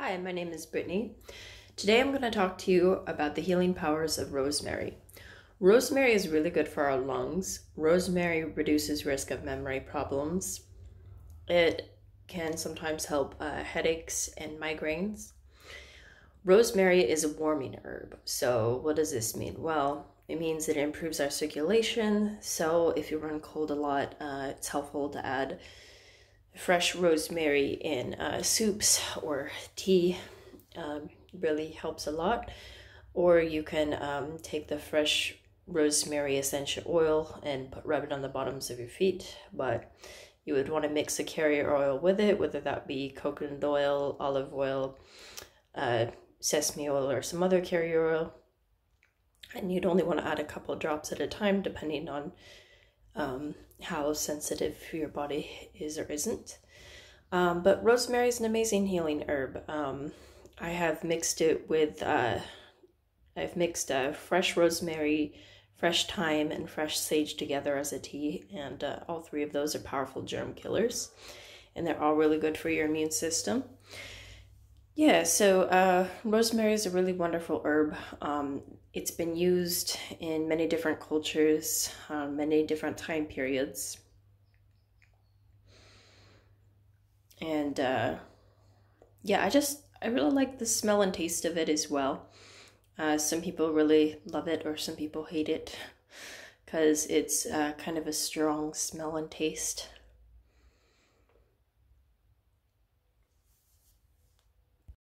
Hi, my name is Brittney. Today I'm going to talk to you about the healing powers of rosemary. Rosemary is really good for our lungs. Rosemary reduces risk of memory problems. It can sometimes help uh, headaches and migraines. Rosemary is a warming herb. So, what does this mean? Well, it means it improves our circulation. So, if you run cold a lot, uh, it's helpful to add fresh rosemary in uh, soups or tea um, really helps a lot. Or you can um, take the fresh rosemary essential oil and put, rub it on the bottoms of your feet. But you would want to mix a carrier oil with it, whether that be coconut oil, olive oil, uh, sesame oil, or some other carrier oil. And you'd only want to add a couple drops at a time, depending on um, how sensitive your body is or isn't. Um, but rosemary is an amazing healing herb. Um, I have mixed it with, uh, I've mixed uh, fresh rosemary, fresh thyme, and fresh sage together as a tea, and uh, all three of those are powerful germ killers, and they're all really good for your immune system. Yeah, so uh, rosemary is a really wonderful herb. Um, it's been used in many different cultures, uh, many different time periods. And uh, yeah, I just, I really like the smell and taste of it as well. Uh, some people really love it or some people hate it because it's uh, kind of a strong smell and taste.